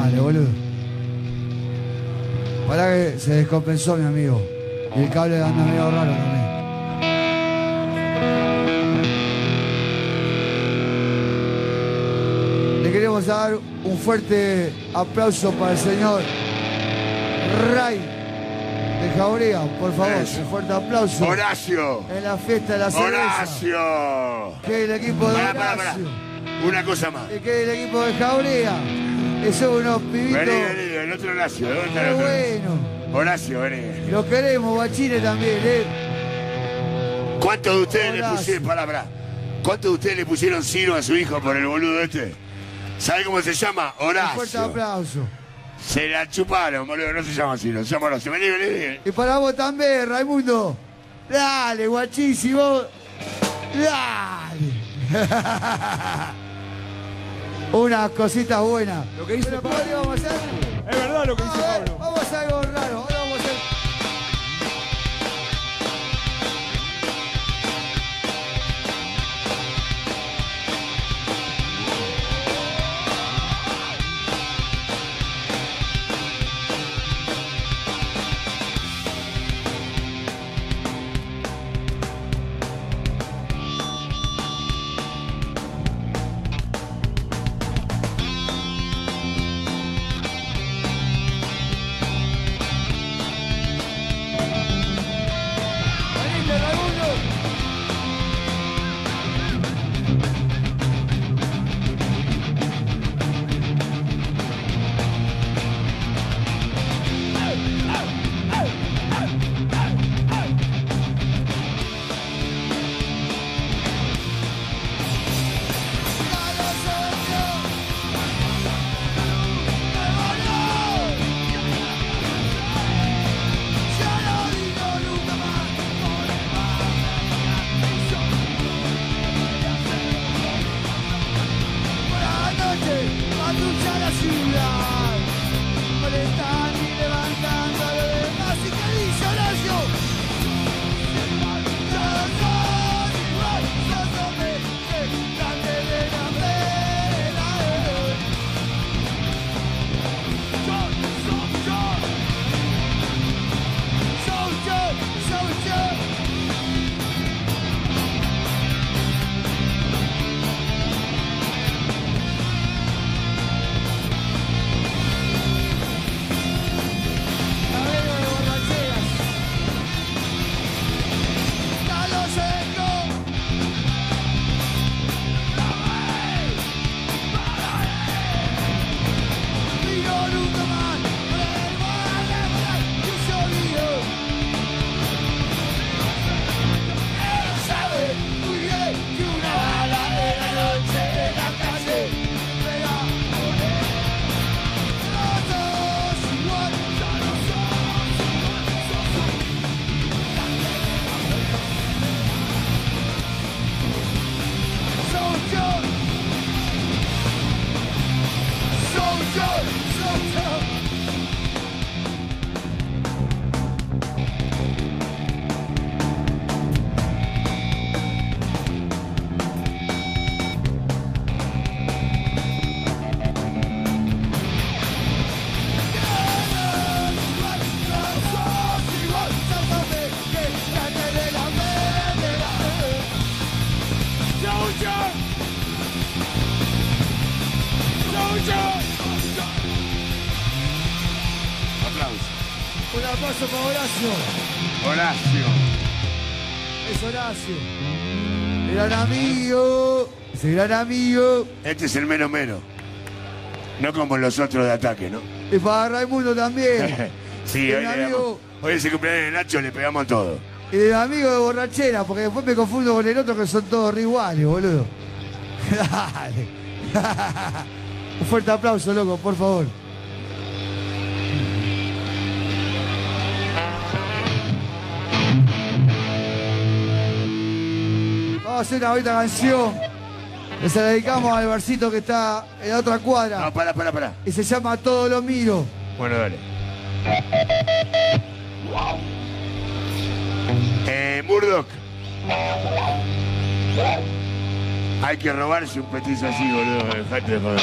Dale, boludo. Para que se descompensó mi amigo. Y el cable anda medio raro también. Le queremos dar un fuerte aplauso para el señor Ray de Jauría, por favor. Eso. Un fuerte aplauso. Horacio. En la fiesta de la cerveza. Horacio. Que el equipo de Pará, pará, pará. Horacio. Una cosa más. Y que el equipo de Jauría. Que son unos pibitos. Vení, vení, el otro Horacio. ¿Dónde está el otro? bueno. Horacio, vení. Los queremos, guachines también, ¿eh? ¿Cuántos de ustedes le Horacio. pusieron, pará. ¿Cuántos de ustedes le pusieron Ciro a su hijo por el boludo este? ¿Sabe cómo se llama? Un fuerte Horacio. aplauso. Se la chuparon, boludo. No se llama Ciro, se llama Horacio. Vení, vení, vení. Y para vos también, Raimundo. Dale, guachísimo. Dale. Unas cositas buenas. Lo que dice Pablo. ¿cómo le vamos a hacer? Es verdad lo que dice Pablo. Vamos a algo raro. Un aplauso para Horacio. Horacio. Es Horacio. El gran amigo. Ese gran amigo. Este es el menos menos. No como los otros de ataque, ¿no? Y para Raimundo también. sí, hoy, amigo- damos- hoy es el cumpleaños de Nacho, le pegamos todo. Y el amigo de borrachera, porque después me confundo con el otro que son todos re iguales, boludo. Dale. Un fuerte aplauso, loco, por favor. A hacer una bonita canción que se la dedicamos al barcito que está en la otra cuadra No, para, para, para. y se llama Todo lo miro. Bueno, dale. Eh, Murdoch. Hay que robarse un petizo así, boludo. Dejate de joder.